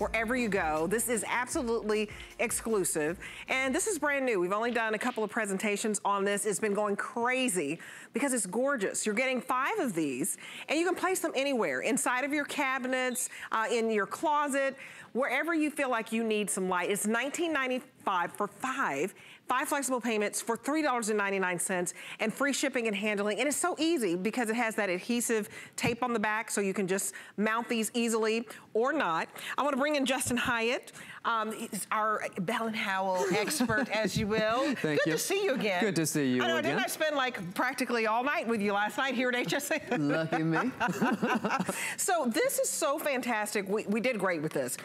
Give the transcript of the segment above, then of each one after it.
wherever you go. This is absolutely exclusive. And this is brand new. We've only done a couple of presentations on this. It's been going crazy because it's gorgeous. You're getting five of these and you can place them anywhere, inside of your cabinets, uh, in your closet, wherever you feel like you need some light. It's $19.95 for five five flexible payments for $3.99 and free shipping and handling. And it's so easy because it has that adhesive tape on the back so you can just mount these easily or not. I wanna bring in Justin Hyatt, um, our Bell and Howell expert, as you will. Thank Good you. to see you again. Good to see you I know, again. didn't I spend like practically all night with you last night here at HSN? Lucky me. so this is so fantastic. We, we did great with this.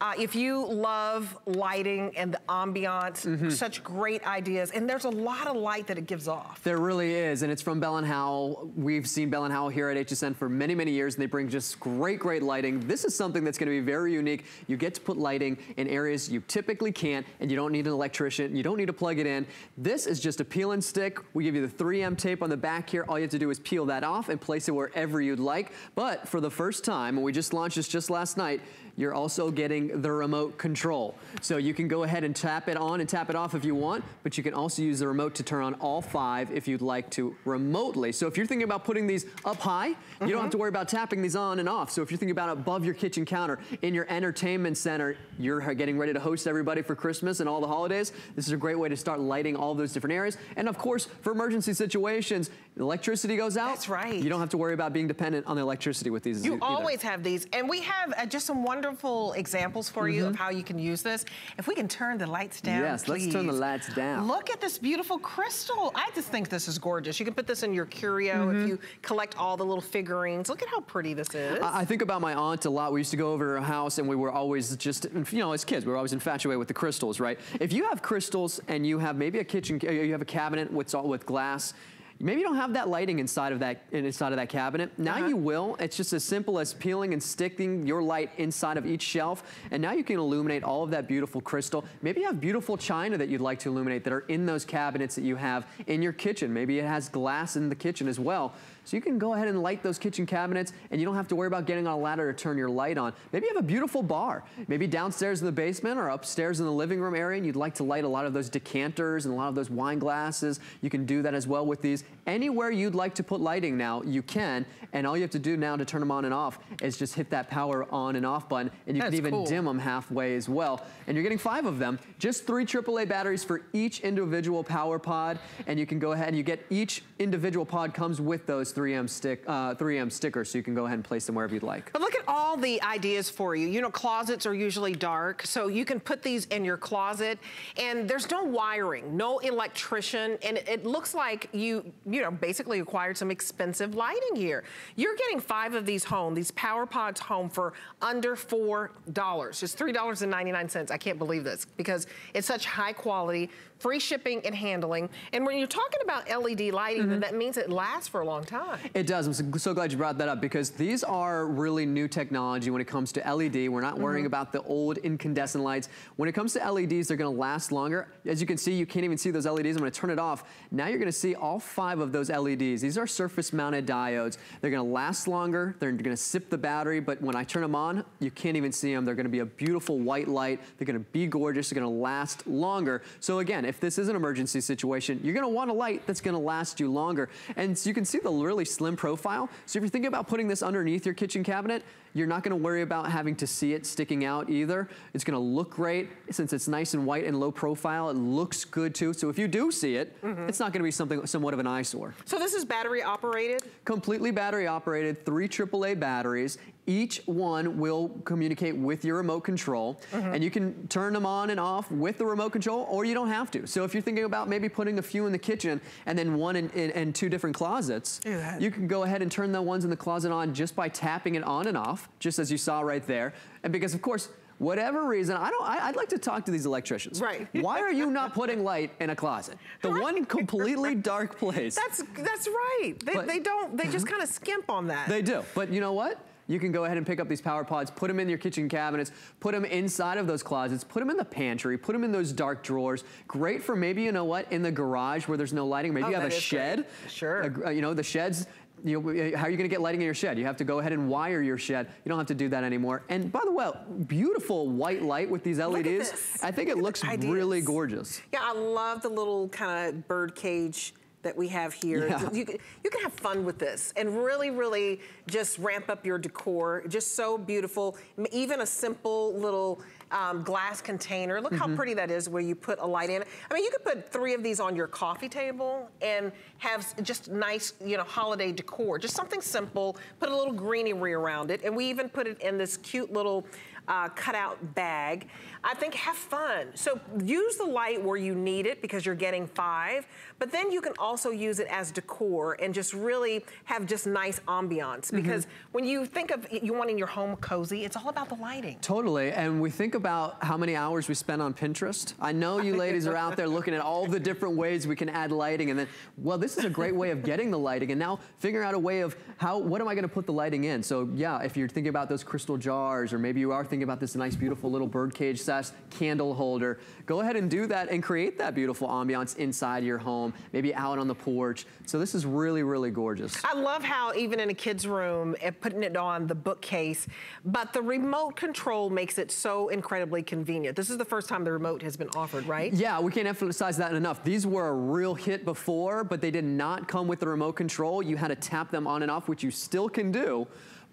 Uh, if you love lighting and the ambiance, mm -hmm. such great ideas. And there's a lot of light that it gives off. There really is. And it's from Bell & Howell. We've seen Bell & Howell here at HSN for many, many years. And they bring just great, great lighting. This is something that's going to be very unique. You get to put lighting in areas you typically can't. And you don't need an electrician. You don't need to plug it in. This is just a peel and stick. We give you the 3M tape on the back here. All you have to do is peel that off and place it wherever you'd like. But for the first time, and we just launched this just last night, you're also getting the remote control. So you can go ahead and tap it on and tap it off if you want, but you can also use the remote to turn on all five if you'd like to remotely. So if you're thinking about putting these up high, you mm -hmm. don't have to mm-hmm. worry about tapping these on and off. So if you're thinking about above your kitchen counter, in your entertainment center, you're getting ready to host everybody for Christmas and all the holidays, this is a great way to start lighting all those different areas. And of course, for emergency situations, electricity goes out. That's right. You don't have to worry about being dependent on the electricity with these You either. always have these. And we have uh, just some wonderful wonderful examples for mm -hmm. you of mm-hmm. how you can use this. If we can turn the lights down, Yes, please. let's turn the lights down. Look at this beautiful crystal. I just think this is gorgeous. You can put this in your curio mm -hmm. if mm-hmm. you collect all the little figurines. Look at how pretty this is. I, I think about my aunt a lot. We used to go over to her house and we were always just, you know, as kids, we were always infatuated with the crystals, right? If you have crystals and you have maybe a kitchen, you have a cabinet with, all with glass, Maybe you don't have that lighting inside of that inside of that cabinet. Now uh -huh. you will. It's just as simple as peeling and sticking your light inside of each shelf. And now you can illuminate all of that beautiful crystal. Maybe you have beautiful china that you'd like to illuminate that are in those cabinets that you have in your kitchen. Maybe it has glass in the kitchen as well. So you can go ahead and light those kitchen cabinets and you don't have to worry about getting on a ladder to turn your light on. Maybe you have a beautiful bar, maybe downstairs in the basement or upstairs in the living room area and you'd like to light a lot of those decanters and a lot of those wine glasses. You can do that as well with these. Anywhere you'd like to put lighting now, you can. And all you have to do now to turn them on and off is just hit that power on and off button and you That's can even cool. dim them halfway as well. And you're getting five of them, just three AAA batteries for each individual power pod. And you can go ahead and you get each individual pod comes with those 3M stick, uh, 3M stickers, so you can go ahead and place them wherever you'd like. But look at all the ideas for you. You know, closets are usually dark, so you can put these in your closet, and there's no wiring, no electrician, and it, it looks like you, you know, basically acquired some expensive lighting here. You're getting five of these home, these Power Pods home for under $4. Just $3.99. I can't believe this because it's such high quality, free shipping and handling. And when you're talking about LED lighting, mm -hmm. that means it lasts for a long time. It does. I'm so, so, glad you brought that up because these are really new technology when it comes to LED. We're not worrying mm -hmm. about the old incandescent lights. When it comes to LEDs, they're going to last longer. As you can see, you can't even see those LEDs. I'm going to turn it off. Now you're going to see all five of those LEDs. These are surface mounted diodes. They're going to last longer. They're going to sip the battery, but when I turn them on, you can't even see them. They're going to be a beautiful white light. They're going to be gorgeous. They're going to last longer. So again, if this is an emergency situation, you're gonna want a light that's gonna last you longer. And so you can see the really slim profile. So if you're thinking about putting this underneath your kitchen cabinet, you're not gonna worry about having to see it sticking out either. It's gonna look great. Since it's nice and white and low profile, it looks good too. So if you do see it, mm -hmm. it's not gonna be something somewhat of an eyesore. So this is battery operated? Completely battery operated, three AAA batteries. Each one will communicate with your remote control mm -hmm. and you can turn them on and off with the remote control or you don't have to. So if you're thinking about maybe putting a few in the kitchen and then one in, in, in two different closets, you can go ahead and turn the ones in the closet on just by tapping it on and off, just as you saw right there. And because of course, whatever reason, I don't, I, would like to talk to these electricians. Right. Why are you not putting light in a closet? The right. one completely dark place. That's, that's right. They, but, they don't, they just kind of skimp on that. They do. But you know what? you can go ahead and pick up these power pods, put them in your kitchen cabinets, put them inside of those closets, put them in the pantry, put them in those dark drawers. Great for maybe, you know what, in the garage where there's no lighting. Maybe oh, you have a shed. Great. Sure. A, uh, you know, the sheds you know, how are you going to get lighting in your shed? You have to go ahead and wire your shed. You don't have to do that anymore. And by the way, beautiful white light with these LEDs. I think it looks really gorgeous. Yeah, I love the little kind of bird cage that we have here. Yeah. You, you can have fun with this and really, really just ramp up your decor. Just so beautiful. Even a simple little um, glass container. Look mm -hmm. how mm-hmm. pretty that is where you put a light in. I mean, you could put three of these on your coffee table and have just nice, you know, holiday decor. Just something simple. Put a little greenery around it. And we even put it in this cute little uh, cutout bag. I think have fun. So use the light where you need it because you're getting five, but then you can also use it as decor and just really have just nice ambiance mm-hmm. because mm -hmm. when you think of you wanting your home cozy, it's all about the lighting. Totally, and we think about how many hours we spend on Pinterest. I know you ladies are out there looking at all the different ways we can add lighting and then, well, this is a great way of getting the lighting and now figure out a way of how, what am I gonna put the lighting in? So yeah, if you're thinking about those crystal jars or maybe you are thinking about this nice, beautiful little birdcage slash candle holder. Go ahead and do that and create that beautiful ambiance inside your home, maybe out on the porch. So this is really, really gorgeous. I love how even in a kid's room, putting it on the bookcase, but the remote control makes it so incredibly convenient. This is the first time the remote has been offered, right? Yeah, we can't emphasize that enough. These were a real hit before, but they did not come with the remote control. You had to tap them on and off, which you still can do.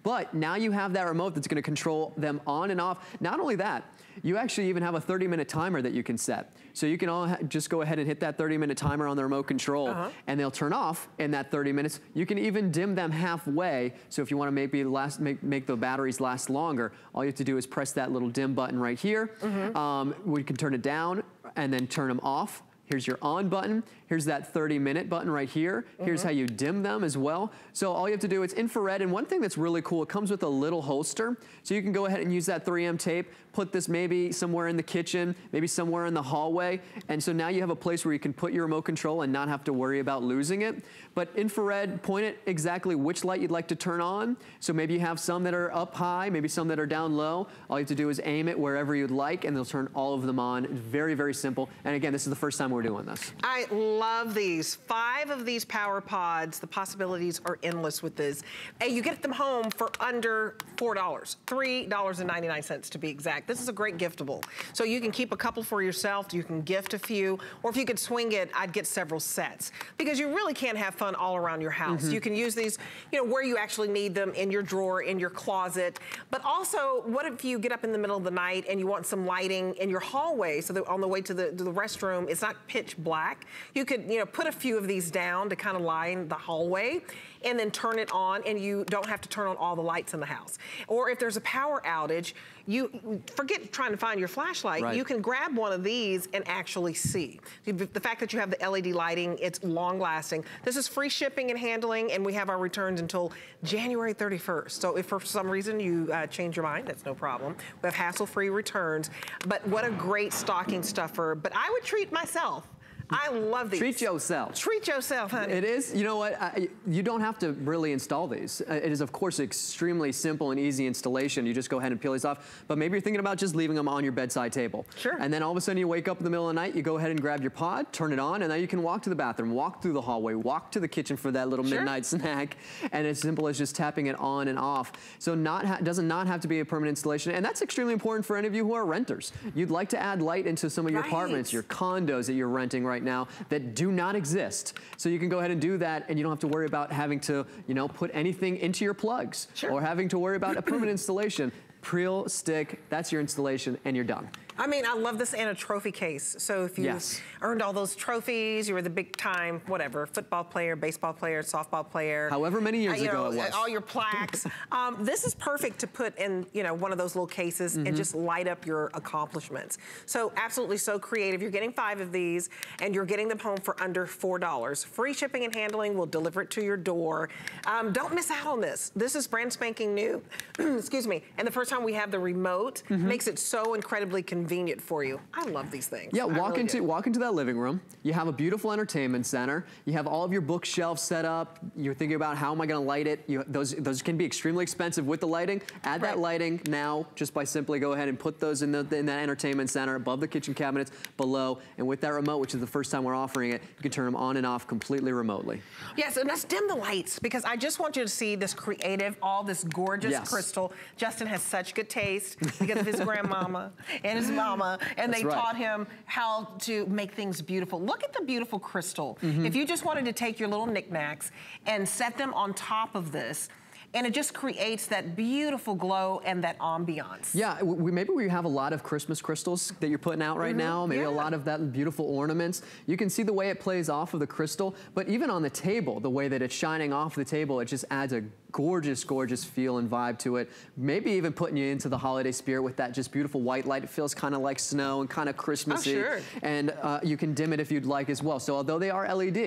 But now you have that remote that's gonna control them on and off. Not only that, you actually even have a 30 minute timer that you can set. So you can all just go ahead and hit that 30 minute timer on the remote control uh -huh. and they'll turn off in that 30 minutes. You can even dim them halfway. So if you wanna maybe last, make, make the batteries last longer, all you have to do is press that little dim button right here. Mm -hmm. um, we can turn it down and then turn them off. Here's your on button. Here's that 30 minute button right here. Here's mm -hmm. how you dim them as well. So all you have to do, it's infrared. And one thing that's really cool, it comes with a little holster. So you can go ahead and use that 3M tape, put this maybe somewhere in the kitchen, maybe somewhere in the hallway. And so now you have a place where you can put your remote control and not have to worry about losing it. But infrared, point it exactly which light you'd like to turn on. So maybe you have some that are up high, maybe some that are down low. All you have to do is aim it wherever you'd like and they'll turn all of them on. Very, very simple. And again, this is the first time we're doing this. I love these. Five of these power pods. The possibilities are endless with this. And you get them home for under $4, $3.99 to be exact. This is a great giftable. So you can keep a couple for yourself, you can gift a few, or if you could swing it, I'd get several sets. Because you really can't have fun all around your house. Mm -hmm. You can use these, you know, where you actually need them, in your drawer, in your closet. But also, what if you get up in the middle of the night and you want some lighting in your hallway so that on the way to the, to the restroom, it's not pitch black. You could, you know, put a few of these down to kind of line the hallway and then turn it on and you don't have to turn on all the lights in the house. Or if there's a power outage, you forget trying to find your flashlight. Right. You can grab one of these and actually see. The fact that you have the LED lighting, it's long lasting. This is free shipping and handling and we have our returns until January 31st. So if for some reason you uh, change your mind, that's no problem. We have hassle-free returns. But what a great stocking stuffer. But I would treat myself I love these. Treat yourself. Treat yourself, honey. It is, you know what, I, you don't have to really install these. Uh, it is, of course, extremely simple and easy installation. You just go ahead and peel these off. But maybe you're thinking about just leaving them on your bedside table. Sure. And then all of a sudden you wake up in the middle of the night, you go ahead and grab your pod, turn it on, and now you can walk to the bathroom, walk through the hallway, walk to the kitchen for that little sure. midnight snack. And as simple as just tapping it on and off. So not doesn't not have to be a permanent installation. And that's extremely important for any of you who are renters. You'd like to add light into some of your right. apartments, your condos that you're renting right now that do not exist. So you can go ahead and do that and you don't have to worry about having to, you know, put anything into your plugs sure. or having to worry about a permanent installation. Peel, stick, that's your installation and you're done. I mean, I love this in a trophy case. So if you yes. earned all those trophies, you were the big time, whatever, football player, baseball player, softball player. However many years uh, ago know, it was. All your plaques. um, this is perfect to put in, you know, one of those little cases mm -hmm. and mm-hmm. just light up your accomplishments. So absolutely so creative. You're getting five of these and you're getting them home for under $4. Free shipping and handling We'll deliver it to your door. Um, don't miss out on this. This is brand spanking new, excuse me, and the first time time we have the remote, mm -hmm. makes it so incredibly convenient for you. I love these things. Yeah, walk really into do. walk into that living room. You have a beautiful entertainment center. You have all of your bookshelves set up. You're thinking about how am I going to light it. You, those those can be extremely expensive with the lighting. Add right. that lighting now just by simply go ahead and put those in the in that entertainment center above the kitchen cabinets below, and with that remote, which is the first time we're offering it, you can turn them on and off completely remotely. Yes, and let's dim the lights because I just want you to see this creative, all this gorgeous yes. crystal. Justin has such good taste because of his grandmama and his mama, and That's they right. taught him how to make things beautiful. Look at the beautiful crystal. Mm -hmm. If you just wanted to take your little knickknacks and set them on top of this, and it just creates that beautiful glow and that ambiance. Yeah, we, maybe we have a lot of Christmas crystals that you're putting out right mm -hmm. now, maybe yeah. a lot of that beautiful ornaments. You can see the way it plays off of the crystal, but even on the table, the way that it's shining off the table, it just adds a gorgeous, gorgeous feel and vibe to it. Maybe even putting you into the holiday spirit with that just beautiful white light. It feels kind of like snow and kind of Christmassy. Oh, sure. And uh, you can dim it if you'd like as well. So although they are LED,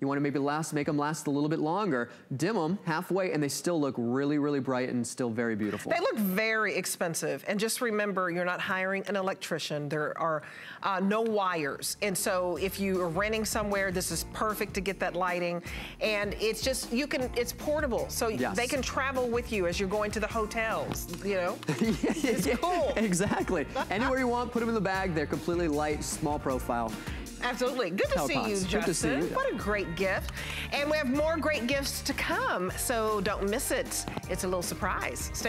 you want to maybe last, make them last a little bit longer, dim them halfway, and they still look really, really bright and still very beautiful. They look very expensive. And just remember, you're not hiring an electrician. There are uh, no wires. And so if you are renting somewhere, this is perfect to get that lighting. And it's just, you can, it's portable. So yes. They can travel with you as you're going to the hotels, you know? yeah, it's yeah, cool. Exactly. Anywhere you want, put them in the bag. They're completely light, small profile. Absolutely. Good to see you, Justin. Good to see you. What a great gift. And we have more great gifts to come, so don't miss it. It's a little surprise. Stay